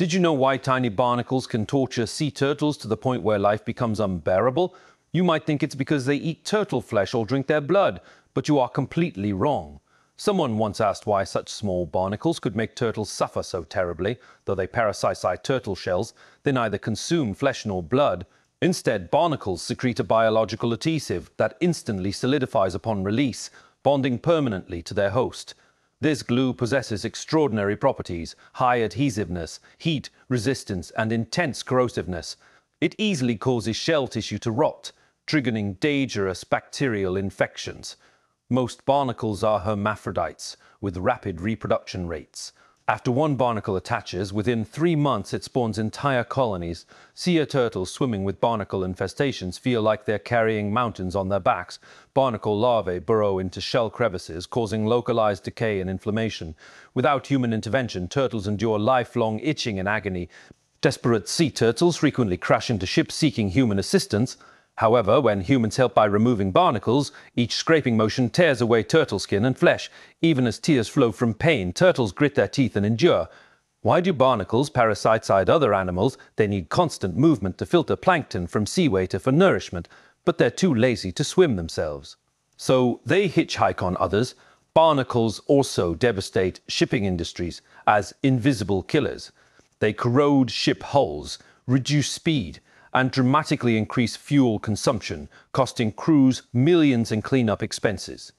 Did you know why tiny barnacles can torture sea turtles to the point where life becomes unbearable? You might think it's because they eat turtle flesh or drink their blood, but you are completely wrong. Someone once asked why such small barnacles could make turtles suffer so terribly. Though they parasitize turtle shells, they neither consume flesh nor blood. Instead, barnacles secrete a biological adhesive that instantly solidifies upon release, bonding permanently to their host. This glue possesses extraordinary properties, high adhesiveness, heat, resistance, and intense corrosiveness. It easily causes shell tissue to rot, triggering dangerous bacterial infections. Most barnacles are hermaphrodites, with rapid reproduction rates. After one barnacle attaches, within three months it spawns entire colonies. Sea turtles swimming with barnacle infestations feel like they're carrying mountains on their backs. Barnacle larvae burrow into shell crevices, causing localized decay and inflammation. Without human intervention, turtles endure lifelong itching and agony. Desperate sea turtles frequently crash into ships seeking human assistance. However, when humans help by removing barnacles, each scraping motion tears away turtle skin and flesh. Even as tears flow from pain, turtles grit their teeth and endure. Why do barnacles parasiticize other animals? They need constant movement to filter plankton from seawater for nourishment, but they're too lazy to swim themselves. So they hitchhike on others. Barnacles also devastate shipping industries as invisible killers. They corrode ship hulls, reduce speed, and dramatically increase fuel consumption, costing crews millions in cleanup expenses.